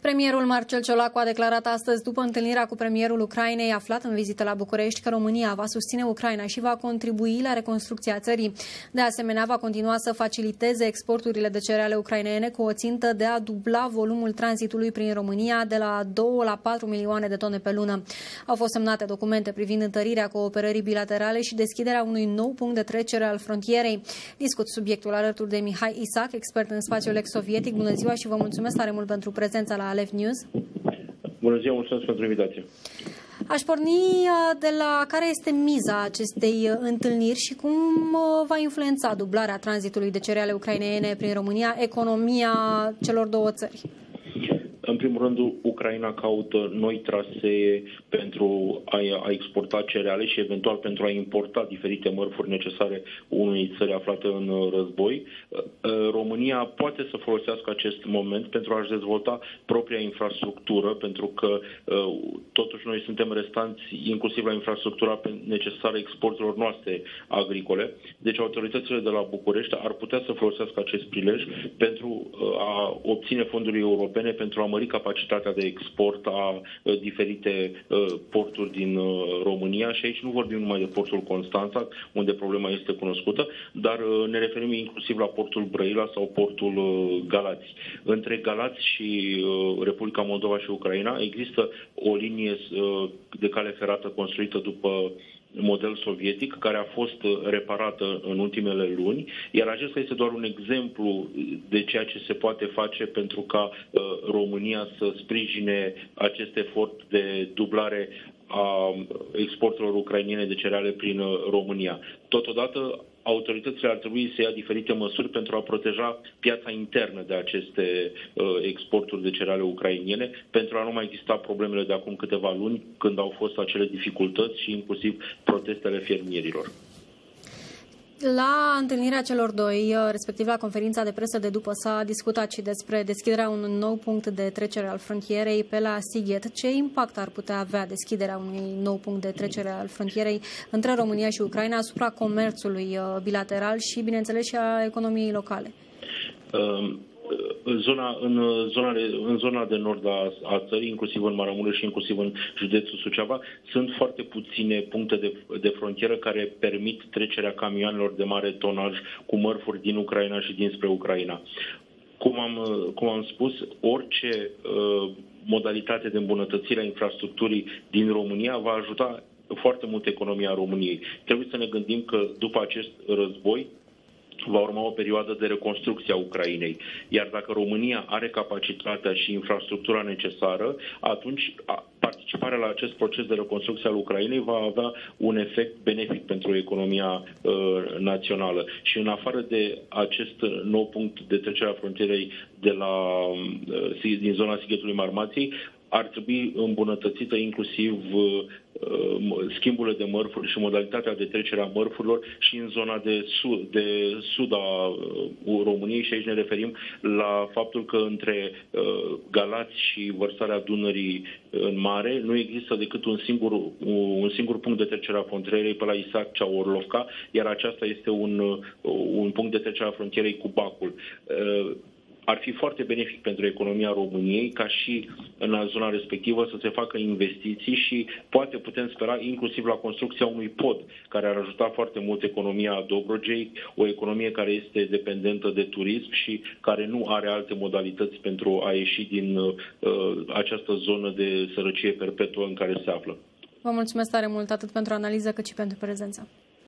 Premierul Marcel Ciolacu a declarat astăzi, după întâlnirea cu premierul Ucrainei aflat în vizită la București, că România va susține Ucraina și va contribui la reconstrucția țării. De asemenea, va continua să faciliteze exporturile de cereale ucrainene cu o țintă de a dubla volumul tranzitului prin România de la 2 la 4 milioane de tone pe lună. Au fost semnate documente privind întărirea cooperării bilaterale și deschiderea unui nou punct de trecere al frontierei. Discut subiectul alături de Mihai Isac, expert în spațiul ex-sovietic. Bună ziua și vă mulțumesc tare mult pentru prezența la Alef News. Bună ziua, mulțumesc pentru invitație. Aș porni uh, de la care este miza acestei uh, întâlniri și cum uh, va influența dublarea tranzitului de cereale ucrainene prin România economia celor două țări. În primul rând, Ucraina caută noi trasee pentru a, a exporta cereale și eventual pentru a importa diferite mărfuri necesare unei țări aflate în război. România poate să folosească acest moment pentru a-și dezvolta propria infrastructură, pentru că totuși noi suntem restanți inclusiv la infrastructura necesară exporturilor noastre agricole. Deci autoritățile de la București ar putea să folosească acest prilej pentru a obține fonduri europene pentru a mări capacitatea de export a diferite porturi din România și aici nu vorbim numai de portul Constanța, unde problema este cunoscută, dar ne referim inclusiv la portul Brăila sau portul Galați. Între Galați și Republica Moldova și Ucraina există o linie de cale ferată construită după model sovietic, care a fost reparată în ultimele luni, iar acesta este doar un exemplu de ceea ce se poate face pentru ca uh, România să sprijine acest efort de dublare a exporturilor ucrainiene de cereale prin uh, România. Totodată, autoritățile ar trebui să ia diferite măsuri pentru a proteja piața internă de aceste uh, exporturi de cereale ucrainiene, pentru a nu mai exista problemele de acum câteva luni, când au fost acele dificultăți și inclusiv protestele fermierilor. La întâlnirea celor doi, uh, respectiv la conferința de presă de după, s-a discutat și despre deschiderea unui nou punct de trecere al frontierei pe la Sighet. Ce impact ar putea avea deschiderea unui nou punct de trecere al frontierei între România și Ucraina asupra comerțului uh, bilateral și, bineînțeles, și a economiei locale? Um în zona, în, zona de, în zona de nord a, a țării, inclusiv în Maramureș și inclusiv în județul Suceava, sunt foarte puține puncte de, de frontieră care permit trecerea camioanelor de mare tonaj cu mărfuri din Ucraina și dinspre Ucraina. Cum am, cum am spus, orice uh, modalitate de îmbunătățire a infrastructurii din România va ajuta foarte mult economia României. Trebuie să ne gândim că după acest război, va urma o perioadă de reconstrucție a Ucrainei. Iar dacă România are capacitatea și infrastructura necesară, atunci participarea la acest proces de reconstrucție al Ucrainei va avea un efect benefic pentru economia uh, națională. Și în afară de acest nou punct de trecere a frontierei de la, uh, din zona Sighetului Marmației, ar trebui îmbunătățită inclusiv uh, schimburile de mărfuri și modalitatea de trecere a mărfurilor și în zona de sud, de sud a uh, României. Și aici ne referim la faptul că între uh, Galați și vărsarea Dunării în mare nu există decât un singur, un singur punct de trecere a frontierei pe la Isac cea Orlovca, iar aceasta este un, un punct de trecere a frontierei cu Bacul ar fi foarte benefic pentru economia României ca și în zona respectivă să se facă investiții și poate putem spera inclusiv la construcția unui pod care ar ajuta foarte mult economia Dobrogei, o economie care este dependentă de turism și care nu are alte modalități pentru a ieși din uh, această zonă de sărăcie perpetuă în care se află. Vă mulțumesc tare mult atât pentru analiză cât și pentru prezență.